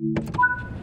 you